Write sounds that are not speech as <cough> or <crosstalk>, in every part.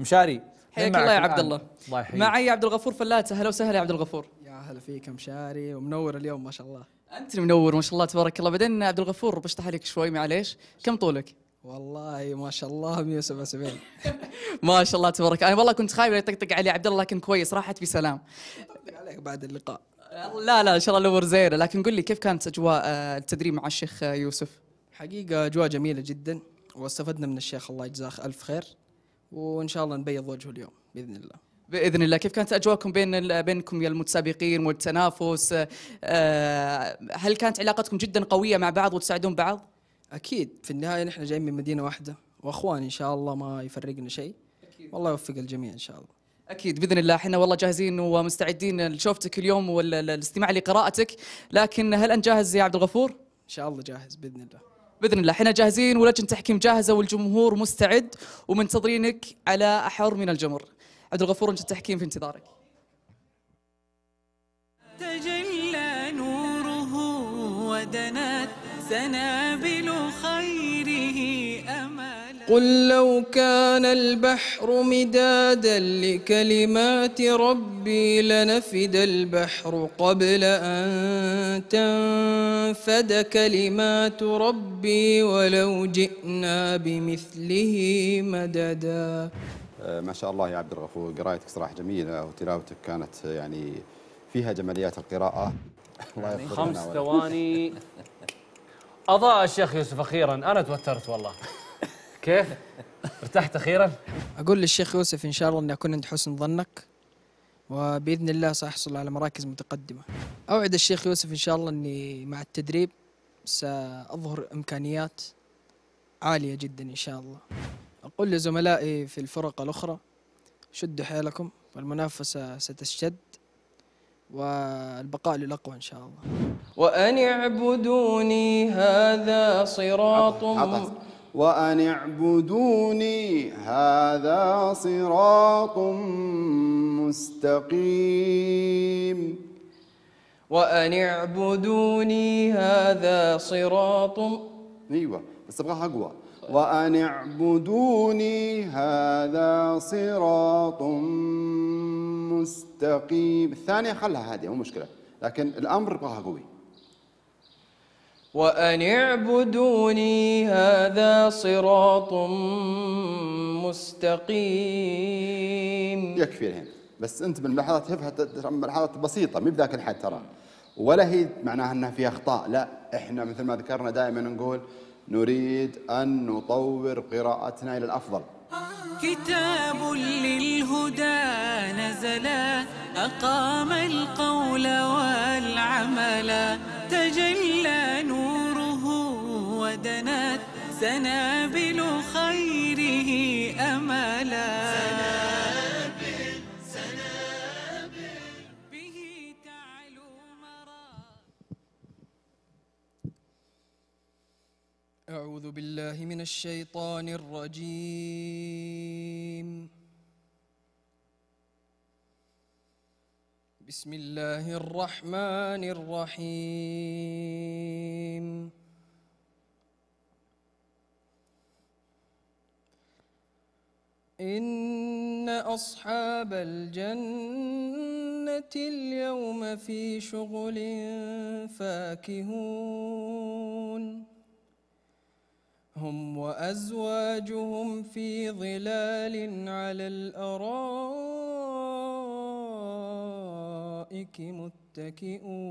مشاري حياك الله يا عبد؟ الله. الله يحييك. معي عبد الغفور فلات أهلا وسهلا يا عبد الغفور. يا هلا فيك مشاري ومنور اليوم ما شاء الله. أنت منور ما شاء الله تبارك الله. بعدين عبد الغفور بشطح عليك شوي معليش. كم طولك؟ والله ما شاء الله 177 <laughs> ما شاء الله تبارك. أنا والله كنت خايف يطقطق علي عبد الله لكن كويس راحت بسلام. عليك بعد اللقاء. لا لا إن شاء الله الأمور زينة. لكن قل لي كيف كانت أجواء آه، التدريب مع الشيخ آه، يوسف؟ حقيقة أجواء جميلة جدا واستفدنا من الشيخ الله يجزاه ألف خير. وإن شاء الله نبيض وجهه اليوم بإذن الله. بإذن الله. كيف كانت أجواءكم بين بينكم يا المتسابقين والتنافس؟ آه، هل كانت علاقتكم جدا قوية مع بعض وتساعدون بعض؟ أكيد. في النهاية نحن جايين من مدينة واحدة وأخوان إن شاء الله ما يفرقنا شيء. والله يوفق الجميع إن شاء الله. أكيد. بإذن الله. إحنا والله جاهزين ومستعدين لشوفتك اليوم والاستماع لقراءتك. لكن هل أنت جاهز يا عبد الغفور؟ إن شاء الله جاهز بإذن الله. بإذن الله. إحنا جاهزين ولجنه تحكيم جاهزة والجمهور مستعد ومنتظرينك على أحر من الجمر. عبد الغفور لجنه التحكيم في انتظارك. تجلى نوره ودنت سنابل خيره أملا قل لو كان البحر مدادا لكلمات ربي لنفد البحر قبل أن تنفد كلمات ربي ولو جئنا بمثله مددا. آه، ما شاء الله يا عبد الغفور قراءتك صراحة جميلة وتلاوتك كانت يعني فيها جماليات القراءة. <laughs> الله خمس. ثواني. <laughs> أضاء الشيخ يوسف أخيرا. أنا توترت والله. كيف؟ ارتحت أخيرا؟ أقول للشيخ يوسف إن شاء الله أني أكون عند حسن ظنك وبإذن الله سأحصل على مراكز متقدمة. أوعد الشيخ يوسف إن شاء الله أني مع التدريب سأظهر إمكانيات عالية جدا إن شاء الله. أقول لزملائي في الفرق الأخرى شدوا حيلكم والمنافسة ستشتد والبقاء للأقوى إن شاء الله. وأن اعبدوني هذا صراط عطس. وأن اعبدوني هذا صراط مستقيم. وأن اعبدوني هذا صراط أيوه بس ابغاها أقوى. وأن اعبدوني هذا صراط مستقيم. الثانية خلها هادية مو مشكلة. لكن الأمر ابغاها قوي. وأن اعبدوني هذا صراط مستقيم. يكفي الحين. بس أنت من لحظات هفها لحظات بسيطة مو بذاك الحد ترى. ولا هي معناها إنها في أخطاء لا. إحنا مثل ما ذكرنا دائما نقول نريد أن نطور قراءتنا إلى الأفضل. كتاب للهدى نزل أقام القول والعمل تجلى ودنت سنابل خيره أملا. به تعلو أعوذ بالله من الشيطان الرجيم. بسم الله الرحمن الرحيم. إن أصحاب الجنة اليوم في شغل فاكهون. هم وأزواجهم في ظلال على الأرائك متكئون.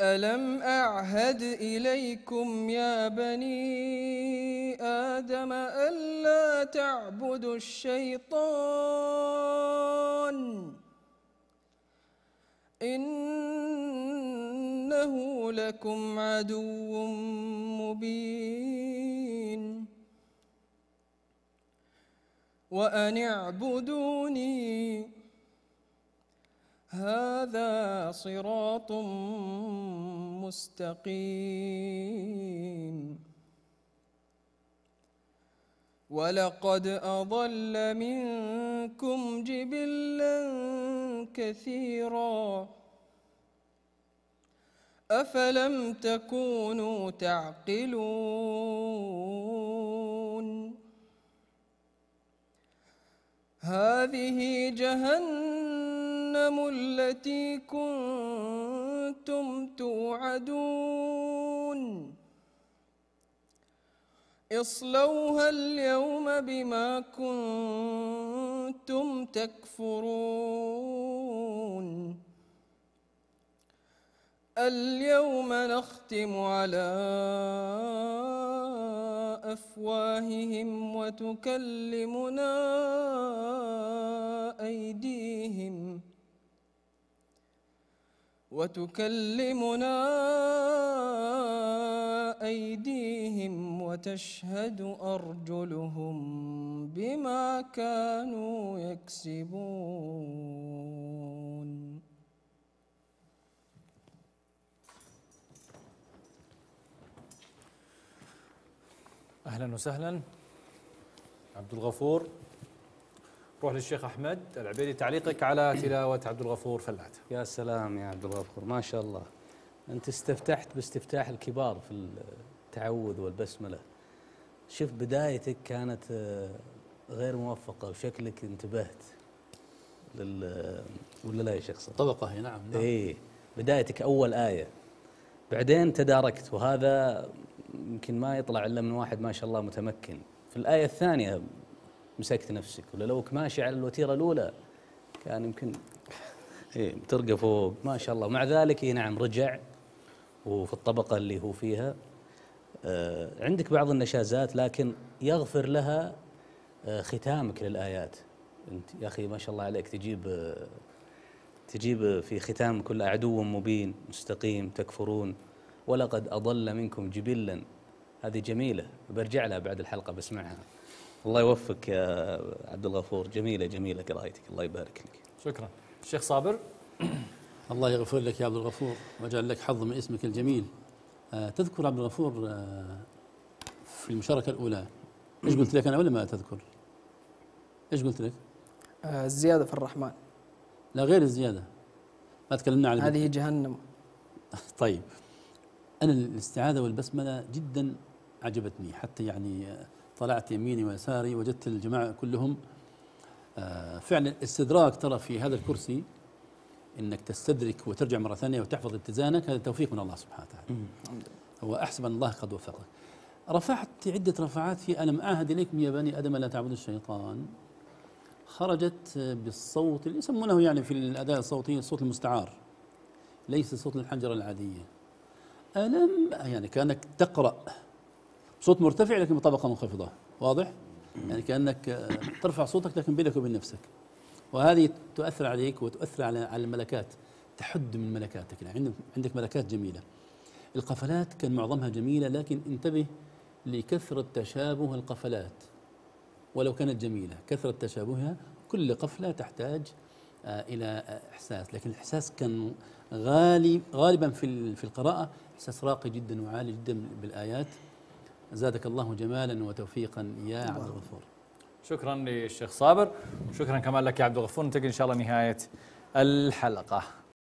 ألم أعهد إليكم يا بني آدم ألا تعبدوا الشيطان إنه لكم عدو مبين وأن اعبدوني هذا صراط مستقيم. ولقد أضل منكم جبلا كثيرا. أفلم تكونوا تعقلون؟ هذه جهنم التي كنتم توعدون. اصلوها اليوم بما كنتم تكفرون. اليوم نختم على أفواههم وتكلمنا أيديهم. وتكلمنا أيديهم وتشهد أرجلهم بما كانوا يكسبون. أهلا وسهلا. عبد الغفور. روح للشيخ أحمد العبيدي تعليقك على تلاوة عبد الغفور فلات. يا سلام يا عبد الغفور ما شاء الله. أنت استفتحت باستفتاح الكبار في التعوذ والبسملة. شوف بدايتك كانت آه، غير موفقة وشكلك انتبهت لل ولا لا يا شيخ صالح؟ طبقة هي نعم نعم. إيه بدايتك أول آية. بعدين تداركت وهذا يمكن ما يطلع إلا من واحد ما شاء الله متمكن. في الآية الثانية مسكت نفسك ولا لوك ماشي على الوتيرة الأولى كان يمكن إيه بترقى فوق. ما شاء الله. مع ذلك إيه نعم رجع وفي الطبقة اللي هو فيها. آه عندك بعض النشازات لكن يغفر لها آه ختامك للآيات. أنت يا أخي ما شاء الله عليك تجيب آه تجيب في ختام كل عدو مبين مستقيم تكفرون. ولقد أضل منكم جبلا. هذه جميلة. برجع لها بعد الحلقة بسمعها. الله يوفقك يا عبد الغفور جميلة جميلة قرايتك. الله يبارك لك شكرا. الشيخ صابر؟ <coughs> الله يغفر لك يا عبد الغفور واجعل لك حظ من اسمك الجميل. آه تذكر عبد الغفور آه في المشاركة الأولى. إيش قلت لك أنا ولا ما تذكر؟ إيش قلت لك؟ آه، الزيادة في الرحمن. لا غير الزيادة. ما تكلمنا عن هذه جهنم. <laughs> طيب. أنا الإستعاذة والبسملة جدا عجبتني. حتى يعني طلعت يميني ويساري وجدت الجماعة كلهم آه، فعلا استدراك ترى في هذا الكرسي إنك تستدرك وترجع مرة ثانية وتحفظ اتزانك هذا توفيق من الله سبحانه وتعالى. هو احسب ان الله قد وفقك. رفعت عدة رفعات في ألم أعهد اليكم يا بني آدم لا تعبدوا الشيطان. خرجت بالصوت اللي يسمونه يعني في الاداء الصوتي الصوت المستعار. ليس صوت الحنجرة العادية. ألم يعني كأنك تقرأ صوت مرتفع لكن بطبقة منخفضة، واضح؟ يعني كأنك آه، ترفع صوتك لكن بينك وبين نفسك. وهذه تؤثر عليك وتؤثر على على الملكات. تحد من ملكاتك. يعني عندك ملكات جميلة. القفلات كان معظمها جميلة لكن انتبه لكثرة تشابه القفلات. ولو كانت جميلة كثرة تشابهها كل قفلة تحتاج آه، إلى آه، إحساس. لكن الإحساس كان غالي غالبا في في القراءة. إحساس راقي جدا وعالي جدا بالآيات. زادك الله جمالا وتوفيقا يا عبد الغفور. شكرا للشيخ صابر. وشكرا كمان لك يا عبد الغفور. ننتقل إن شاء الله نهاية الحلقة.